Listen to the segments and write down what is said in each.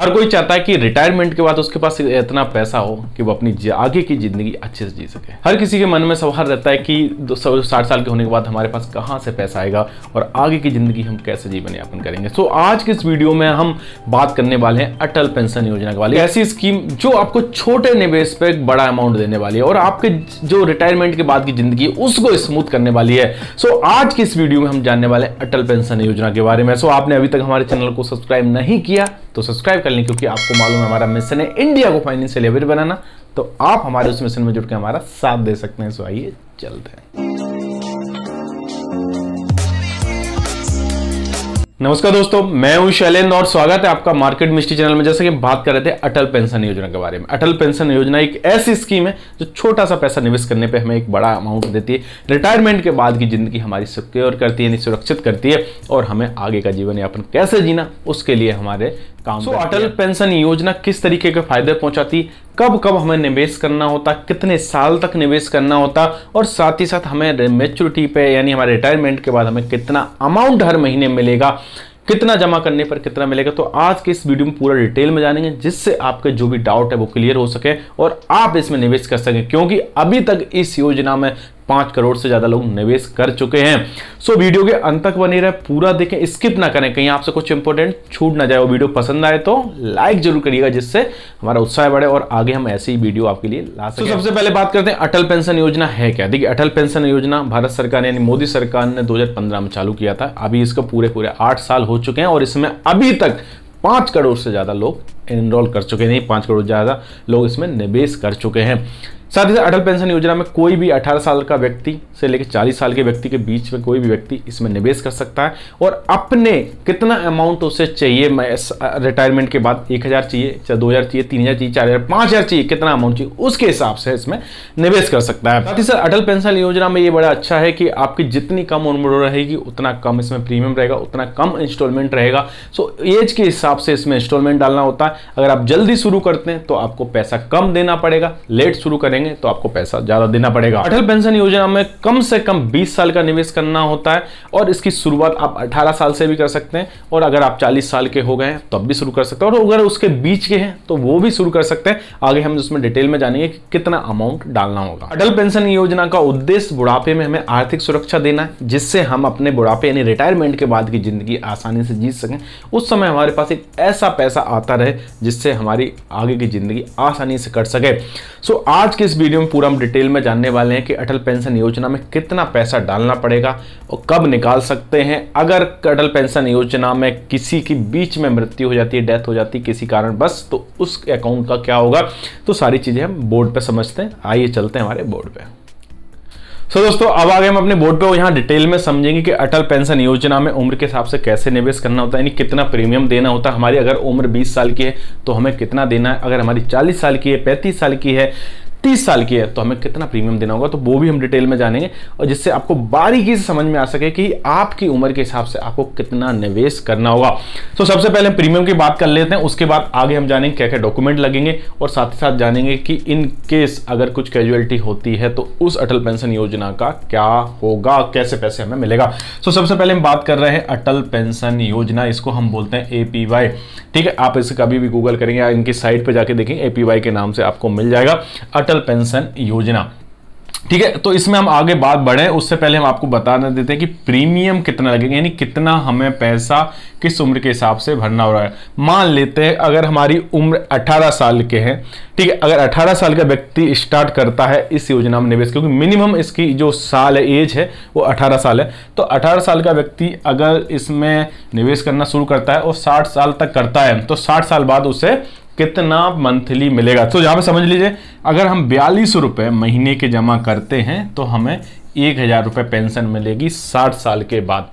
हर कोई चाहता है कि रिटायरमेंट के बाद उसके पास इतना पैसा हो कि वो अपनी आगे की ज़िंदगी अच्छे से जी सके। हर किसी के मन में सवाल रहता है कि साठ साल के होने के बाद हमारे पास कहाँ से पैसा आएगा और आगे की ज़िंदगी हम कैसे जीवन यापन करेंगे। सो आज के इस वीडियो में हम बात करने वाले हैं अटल पेंशन योजना के वाले ऐसी स्कीम जो आपको छोटे निवेश पर बड़ा अमाउंट देने वाली है और आपके जो रिटायरमेंट के बाद की ज़िंदगी उसको स्मूथ करने वाली है। सो आज की इस वीडियो में हम जानने वाले अटल पेंशन योजना के बारे में। सो आपने अभी तक हमारे चैनल को सब्सक्राइब नहीं किया तो सब्सक्राइब कर लें, क्योंकि आपको मालूम है हमारा मिशन है इंडिया को फाइनेंशियल एवर बनाना। तो आप हमारे उस मिशन में जुड़ के हमारा साथ दे सकते हैं। सो आइए चलते हैं। नमस्कार दोस्तों, मैं हूँ शैलेंद्र और स्वागत है आपका मार्केट मिस्ट्री चैनल में। जैसे कि बात कर रहे थे अटल पेंशन योजना के बारे में। अटल पेंशन योजना एक ऐसी स्कीम है जो छोटा सा पैसा निवेश करने पे हमें एक बड़ा अमाउंट देती है। रिटायरमेंट के बाद की ज़िंदगी हमारी सिक्योर करती है, यानी सुरक्षित करती है, और हमें आगे का जीवन यापन कैसे जीना, उसके लिए हमारे काम सो अटल पेंशन योजना किस तरीके के फ़ायदे पहुंचाती? कब कब हमें निवेश करना होता? कितने साल तक निवेश करना होता? और साथ ही साथ हमें मेच्योरिटी पे यानी हमारे रिटायरमेंट के बाद हमें कितना अमाउंट हर महीने मिलेगा? कितना जमा करने पर कितना मिलेगा? तो आज के इस वीडियो में पूरा डिटेल में जानेंगे जिससे आपके जो भी डाउट है वो क्लियर हो सके और आप इसमें निवेश कर सकें। क्योंकि अभी तक इस योजना में पाँच करोड़ से ज़्यादा लोग निवेश कर चुके हैं। सो वीडियो के अंत तक बने रहे पूरा देखें स्किप ना करें कहीं आपसे कुछ इंपॉर्टेंट छूट ना जाए वो वीडियो पसंद आए तो लाइक ज़रूर करिएगा जिससे हमारा उत्साह बढ़े और आगे हम ऐसे ही वीडियो आपके लिए ला सकें। तो सबसे पहले बात करते हैं अटल पेंशन योजना है क्या? देखिए अटल पेंशन योजना भारत सरकार ने यानी मोदी सरकार ने 2015 में चालू किया था। अभी इसको पूरे पूरे आठ साल हो चुके हैं और इसमें अभी तक पाँच करोड़ से ज़्यादा लोग एनरोल कर चुके हैं नहीं पाँच करोड़ ज़्यादा लोग इसमें निवेश कर चुके हैं। साथ ही साथ अटल पेंशन योजना में कोई भी 18 साल का व्यक्ति से लेकर 40 साल के व्यक्ति के बीच में कोई भी व्यक्ति इसमें निवेश कर सकता है। और अपने कितना अमाउंट उसे चाहिए? रिटायरमेंट के बाद 1000 चाहिए, चाहे 2000 चाहिए 3000 चाहिए, चार हज़ार 4000 5000 चाहिए, कितना अमाउंट चाहिए, उसके हिसाब से इसमें निवेश कर सकता है। साथ ही साथ अटल पेंशन योजना में ये बड़ा अच्छा है कि आपकी जितनी कम उम्र रहेगी, उतना कम इसमें प्रीमियम रहेगा, उतना कम इंस्टॉलमेंट रहेगा। सो एज के हिसाब से इसमें इंस्टॉलमेंट डालना होता है। अगर आप जल्दी शुरू करते हैं तो आपको पैसा कम देना पड़ेगा। लेट शुरू करेंगे तो आपको पैसा ज़्यादा देना पड़ेगा। अटल पेंशन योजना में कम से कम 20 साल का निवेश करना होता है और इसकी शुरुआत आप 18 साल से भी कर सकते हैं और अगर आप 40 साल के हो गए हैं तब भी शुरू कर सकते हैं और अगर उसके बीच के हैं तो वो भी शुरू कर सकते हैं। आगे हम उसमें डिटेल में जानेंगे कि कितना अमाउंट डालना होगा। अटल पेंशन योजना का उद्देश्य बुढ़ापे में हमें आर्थिक सुरक्षा देना है, जिससे हम अपने बुढ़ापे यानी रिटायरमेंट के बाद की ज़िंदगी आसानी से जीत सकें। उस समय हमारे पास एक ऐसा पैसा आता रहे, जिससे हमारी आगे की ज़िंदगी आसानी से कट सके। सो आज के इस वीडियो में पूरा हम डिटेल में जानने वाले हैं कि अटल पेंशन योजना में कितना पैसा डालना पड़ेगा और कब निकाल सकते हैं। अगर अटल पेंशन योजना में किसी की बीच में मृत्यु हो जाती है डेथ हो जाती है किसी कारण बस तो उस अकाउंट का क्या होगा? तो सारी चीज़ें हम बोर्ड पे समझते हैं। आइए चलते हैं हमारे बोर्ड पे। सो so, दोस्तों अब आगे हम अपने बोर्ड पे यहाँ डिटेल में समझेंगे कि अटल पेंशन योजना में उम्र के हिसाब से कैसे निवेश करना होता है यानी कितना प्रीमियम देना होता है। हमारी अगर उम्र 20 साल की है तो हमें कितना देना है? अगर हमारी 40 साल की है 35 साल की है तीस साल की है तो हमें कितना प्रीमियम देना होगा तो वो भी हम डिटेल में जानेंगे। और जिससे आपको बारीकी से समझ में आ सके कि आपकी उम्र के हिसाब से आपको कितना निवेश करना होगा। तो सबसे पहले प्रीमियम की बात कर लेते हैं, उसके बाद आगे हम जानेंगे क्या क्या डॉक्यूमेंट लगेंगे, और साथ ही साथ जानेंगे कि इन केस अगर कुछ कैजुअलिटी होती है तो उस अटल पेंशन योजना का क्या होगा, कैसे पैसे हमें मिलेगा। तो सबसे पहले हम बात कर रहे हैं अटल पेंशन योजना, इसको हम बोलते हैं एपीवाई ठीक है, आप इसे कभी भी गूगल करेंगे इनकी साइट पर जाके देखेंगे ए के नाम से आपको मिल जाएगा। अटल अटल पेंशन योजना ठीक है तो इसमें हम आगे बात बढ़े, उससे पहले हम आपको बता देते हैं कि प्रीमियम कितना लगेगा, यानी कितना हमें पैसा किस उम्र के हिसाब से भरना हो रहा है। मान लेते हैं, अगर हमारी उम्र 18 साल के हैं, ठीक है, अगर 18 साल का व्यक्ति स्टार्ट करता है इस योजना में निवेश, क्योंकि मिनिमम इसकी जो साल है एज है, वो 18 साल है तो 18 साल का व्यक्ति अगर इसमें निवेश करना शुरू करता है और 60 साल तक करता है तो 60 साल बाद उसे कितना मंथली मिलेगा? तो यहाँ पे समझ लीजिए, अगर हम बयालीस रुपये महीने के जमा करते हैं तो हमें एक हज़ार रुपये पेंशन मिलेगी साठ साल के बाद।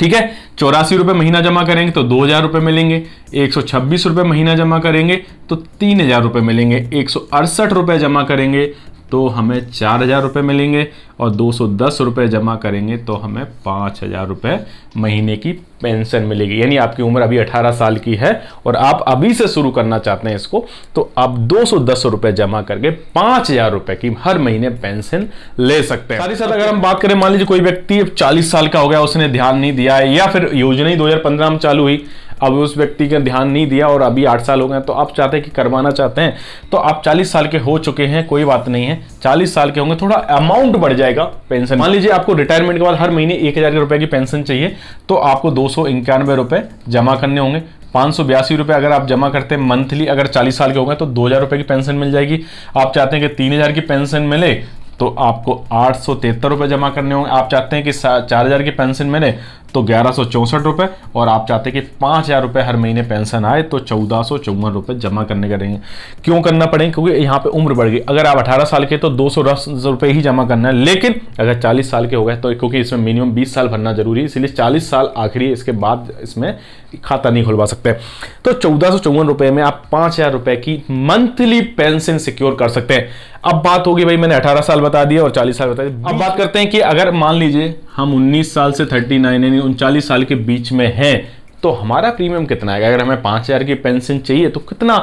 ठीक है? चौरासी रुपये महीना जमा करेंगे तो दो हज़ार रुपये मिलेंगे। एक सौ छब्बीस रुपये महीना जमा करेंगे तो तीन हज़ार रुपये मिलेंगे। एक सौ अड़सठ रुपये जमा करेंगे तो हमें चार हज़ार रुपये मिलेंगे और दो सौ दस रुपये जमा करेंगे तो हमें पाँच हज़ार रुपये महीने की पेंशन मिलेगी। यानी आपकी उम्र अभी अठारह साल की है और आप अभी से शुरू करना चाहते हैं इसको तो आप दो सौ दस रुपये जमा करके पाँच हज़ार रुपये की हर महीने पेंशन ले सकते हैं। साथ ही साथ अगर हम बात करें मान लीजिए कोई व्यक्ति चालीस साल का हो गया उसने ध्यान नहीं दिया है या फिर योजना ही दो हज़ार पंद्रह में चालू हुई अब उस व्यक्ति का ध्यान नहीं दिया और अभी आठ साल हो गए तो आप चाहते हैं कि करवाना चाहते हैं तो आप चालीस साल के हो चुके हैं, कोई बात नहीं है। चालीस साल के होंगे, थोड़ा अमाउंट बढ़ जाएगा पेंशन मान लीजिए आपको रिटायरमेंट के बाद हर महीने एक हज़ार रुपए की पेंशन चाहिए तो आपको दो सौ इक्यानवे रुपए जमा करने होंगे। पाँच सौ बयासी रुपये अगर आप जमा करते हैं मंथली अगर चालीस साल के हो गए तो दो हज़ार रुपये की पेंशन मिल जाएगी। आप चाहते हैं कि तीन हज़ार की पेंशन मिले तो आपको आठ सौ तिहत्तर रुपये जमा करने होंगे। आप चाहते हैं कि चार हज़ार की पेंशन मिले तो ग्यारह सौ चौंसठ रुपये और आप चाहते कि पाँच हज़ार रुपये हर महीने पेंशन आए तो चौदह सौ चौवन रुपये जमा करने का करेंगे क्यों करना पड़ेगा? क्योंकि यहाँ पे उम्र बढ़ गई। अगर आप अठारह साल के तो दो सौ दस रुपये ही जमा करना है। लेकिन अगर चालीस साल के हो गए तो क्योंकि इसमें मिनिमम बीस साल भरना ज़रूरी है इसलिए चालीस साल आखिरी इसके बाद इसमें खाता नहीं खुलवा सकते। तो चौदह सौ चौवन रुपये में आप पाँच हज़ार रुपये की मंथली पेंशन सिक्योर कर सकते हैं। अब बात होगी भाई मैंने 18 साल बता दिया और 40 साल बता दिया। अब बात करते हैं कि अगर मान लीजिए हम 19 साल से 39 यानी उनचालीस साल के बीच में हैं तो हमारा प्रीमियम कितना आएगा अगर हमें पाँच हज़ार की पेंशन चाहिए तो कितना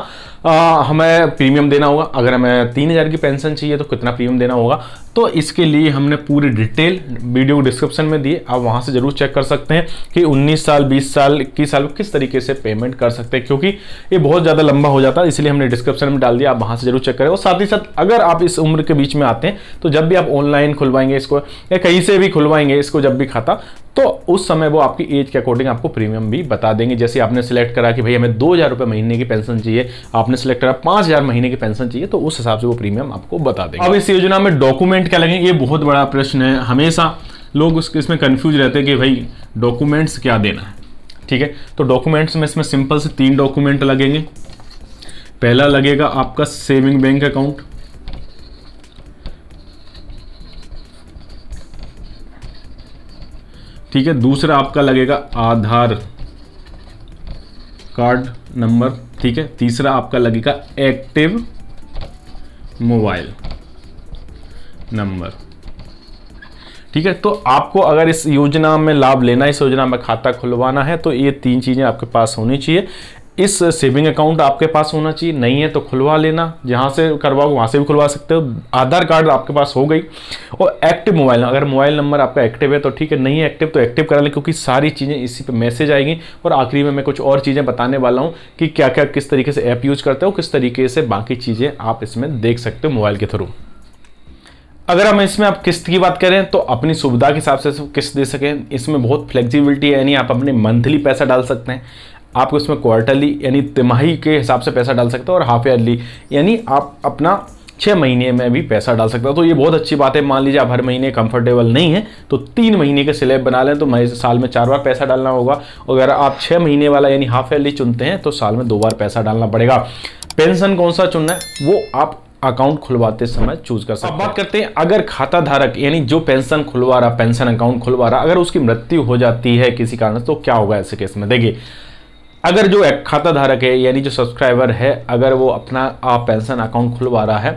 आ, हमें प्रीमियम देना होगा। अगर हमें तीन हज़ार की पेंशन चाहिए तो कितना प्रीमियम देना होगा? तो इसके लिए हमने पूरी डिटेल वीडियो डिस्क्रिप्शन में दिए आप वहाँ से ज़रूर चेक कर सकते हैं कि 19 साल 20 साल इक्कीस साल किस तरीके से पेमेंट कर सकते हैं क्योंकि ये बहुत ज़्यादा लंबा हो जाता है इसलिए हमने डिस्क्रिप्शन में डाल दिया। आप वहाँ से ज़रूर चेक करें। और साथ ही साथ अगर आप इस उम्र के बीच में आते हैं तो जब भी आप ऑनलाइन खुलवाएँगे इसको या कहीं से भी खुलवाएँगे इसको जब भी खाता तो उस समय वो आपकी एज के अकॉर्डिंग आपको प्रीमियम भी बता देंगे। जैसे आपने सिलेक्ट करा कि भाई हमें दो हज़ार रुपये महीने की पेंशन चाहिए आपने सिलेक्ट करा, पाँच हज़ार महीने की पेंशन चाहिए तो उस हिसाब से वो प्रीमियम आपको बता देंगे। अब इस योजना में डॉक्यूमेंट क्या लगेंगे? ये बहुत बड़ा प्रश्न है। हमेशा लोग उसके इसमें कन्फ्यूज़ रहते हैं कि भाई डॉक्यूमेंट्स क्या देना है? ठीक है? तो डॉक्यूमेंट्स में इसमें सिंपल से तीन डॉक्यूमेंट लगेंगे। पहला लगेगा आपका सेविंग बैंक अकाउंट ठीक है? दूसरा आपका लगेगा आधार कार्ड नंबर ठीक है? तीसरा आपका लगेगा एक्टिव मोबाइल नंबर। ठीक है? तो आपको अगर इस योजना में लाभ लेना इस योजना में खाता खुलवाना है तो ये तीन चीज़ें आपके पास होनी चाहिए। इस सेविंग अकाउंट आपके पास होना चाहिए, नहीं है तो खुलवा लेना। जहाँ से करवाओ वहाँ से भी खुलवा सकते हो। आधार कार्ड आपके पास हो गई। और एक्टिव मोबाइल, अगर मोबाइल नंबर आपका एक्टिव है तो ठीक है, नहीं एक्टिव तो एक्टिव करा लें, क्योंकि सारी चीज़ें इसी पे मैसेज आएँगी। और आखिरी में मैं कुछ और चीज़ें बताने वाला हूँ कि क्या क्या किस तरीके से ऐप यूज़ करते हो, किस तरीके से बाकी चीज़ें आप इसमें देख सकते हो मोबाइल के थ्रू। अगर हम इसमें आप किस्त की बात करें तो अपनी सुविधा के हिसाब से किस्त दे सकें। इसमें बहुत फ्लेक्सिबिलिटी है, यानी आप अपने मंथली पैसा डाल सकते हैं। आप उसमें क्वार्टरली यानी तिमाही के हिसाब से पैसा डाल सकते हो और हाफ़ ईयरली यानी आप अपना छः महीने में भी पैसा डाल सकते हो। तो ये बहुत अच्छी बात है। मान लीजिए आप हर महीने कंफर्टेबल नहीं है तो तीन महीने के स्लेब बना लें तो साल में चार बार पैसा डालना होगा। अगर आप छः महीने वाला यानी हाफ़ ईयरली चुनते हैं तो साल में दो बार पैसा डालना पड़ेगा। पेंशन कौन सा चुनना है वो आप अकाउंट खुलवाते समय चूज़ कर सकते हैं। बात करते हैं अगर खाता धारक यानी जो पेंशन खुलवा रहा पेंशन अकाउंट खुलवा रहा अगर उसकी मृत्यु हो जाती है किसी कारण तो क्या होगा ऐसे केस में? देखिए अगर जो एक खाता धारक है, यानी जो सब्सक्राइबर है, अगर वो अपना, आप पेंशन अकाउंट खुलवा रहा है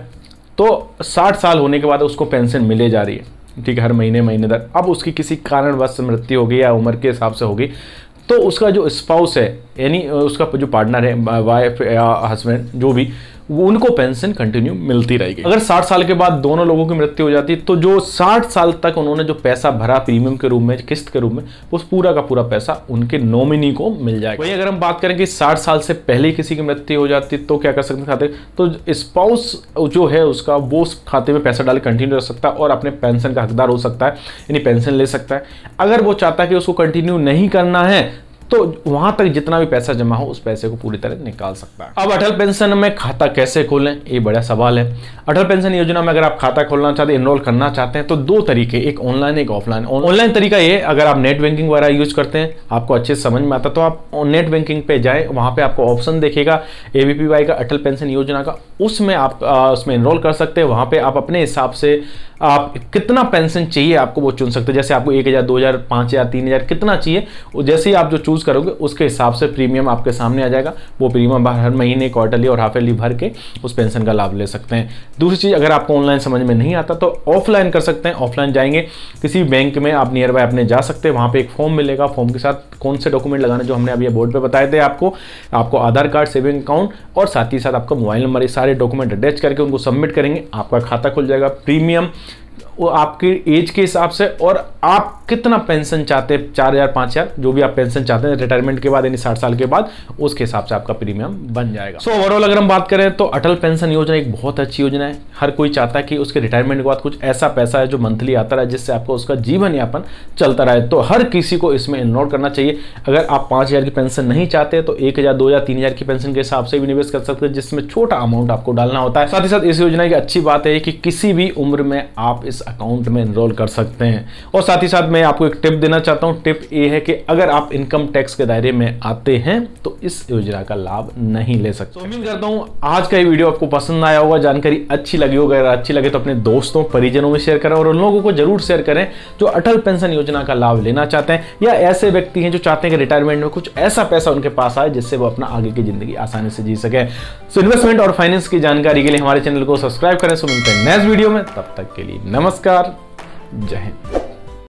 तो 60 साल होने के बाद उसको पेंशन मिले जा रही है। ठीक है, हर महीने महीने दर अब उसकी किसी कारणवश मृत्यु होगी या उम्र के हिसाब से होगी तो उसका जो स्पाउस है, यानी उसका जो पार्टनर है वाइफ या हस्बैंड जो भी उनको पेंशन कंटिन्यू मिलती रहेगी। अगर 60 साल के बाद दोनों लोगों की मृत्यु हो जाती तो जो 60 साल तक उन्होंने जो पैसा भरा प्रीमियम के रूप में, किस्त के रूप में उस पूरा का पूरा पैसा उनके नॉमिनी को मिल जाएगा। वही अगर हम बात करें कि 60 साल से पहले किसी की मृत्यु हो जाती तो क्या कर सकते खाते? तो स्पाउस जो है उसका, वो उस खाते में पैसा डाल कंटिन्यू रख सकता है और अपने पेंशन का हकदार हो सकता है, यानी पेंशन ले सकता है। अगर वो चाहता है कि उसको कंटिन्यू नहीं करना है तो वहाँ तक जितना भी पैसा जमा हो, उस पैसे को पूरी तरह निकाल सकता है। अब अटल पेंशन में खाता कैसे खोलें, ये बड़ा सवाल है। अटल पेंशन योजना में अगर आप खाता खोलना चाहते हैं इनरोल करना चाहते हैं तो दो तरीके, एक ऑनलाइन एक ऑफलाइन ऑनलाइन तरीका ये, अगर आप नेट बैंकिंग वगैरह यूज़ करते हैं, आपको अच्छे समझ में आता तो आप नेट बैंकिंग पे जाए, वहाँ पे आपको ऑप्शन देखेगा एबीपीवाई का अटल पेंशन योजना का, उसमें आप उसमें इनरोल कर सकते हैं, वहाँ पर आप अपने हिसाब से आप कितना पेंशन चाहिए आपको वो चुन सकते हैं? जैसे आपको एक हज़ार, दो हज़ार, पाँच हज़ार, तीन हज़ार कितना चाहिए? जैसे ही आप जो चूज़ करोगे, उसके हिसाब से प्रीमियम आपके सामने आ जाएगा। वो प्रीमियम हर महीने क्वार्टरली और हाफ़ ईयरली भर के उस पेंशन का लाभ ले सकते हैं। दूसरी चीज़, अगर आपको ऑनलाइन समझ में नहीं आता तो ऑफलाइन कर सकते हैं। ऑफलाइन जाएँगे, किसी बैंक में आप नियर बाय अपने जा सकते हैं। वहाँ पर एक फॉर्म मिलेगा। फॉर्म के साथ कौन से डॉक्यूमेंट लगाने, जो हमने अभी बोर्ड पर बताए थे आपको आपको आधार कार्ड सेविंग अकाउंट और साथ ही साथ आपका मोबाइल नंबर ये सारे डॉक्यूमेंट अटैच करके उनको सबमिट करेंगे। आपका खाता खुल जाएगा। प्रीमियम वो आपकी एज के हिसाब से और आप कितना पेंशन चाहते हैं? चार हज़ार पाँच हज़ार जो भी आप पेंशन चाहते हैं रिटायरमेंट के बाद यानी साठ साल के बाद उसके हिसाब से आपका प्रीमियम बन जाएगा। सो so, ओवरऑल अगर हम बात करें तो अटल पेंशन योजना एक बहुत अच्छी योजना है। हर कोई चाहता है कि उसके रिटायरमेंट के बाद कुछ ऐसा पैसा है जो मंथली आता रहे जिससे आपको उसका जीवन यापन चलता रहे। तो हर किसी को इसमें इनरोल करना चाहिए। अगर आप पाँच की पेंशन नहीं चाहते तो एक हज़ार दो हज़ार तीन हज़ार की पेंशन के हिसाब से भी निवेश कर सकते हैं जिसमें छोटा अमाउंट आपको डालना होता है। साथ ही साथ इस योजना की अच्छी बात है कि किसी भी उम्र में आप इस अकाउंट में इनरोल कर सकते हैं। और साथ ही साथ मैं आपको एक टिप देना चाहता हूँ। टिप ये है कि अगर आप इनकम टैक्स के दायरे में आते हैं तो इस योजना का लाभ नहीं ले सकते। तो उम्मीद करता हूँ आज का ये वीडियो आपको पसंद आया होगा जानकारी अच्छी लगी होगा। अगर अच्छी लगे तो अपने दोस्तों परिजनों में शेयर करें और उन लोगों को ज़रूर शेयर करें जो अटल पेंशन योजना का लाभ लेना चाहते हैं या ऐसे व्यक्ति हैं जो चाहते हैं कि रिटायरमेंट में कुछ ऐसा पैसा उनके पास आए जिससे वो अपना आगे की ज़िंदगी आसानी से जी सके। सो इन्वेस्टमेंट और फाइनेंस की जानकारी के लिए हमारे चैनल को सब्सक्राइब करें। सो मिलते हैं नेक्स्ट वीडियो में। तब तक के लिए नमस्कार जय हिंद।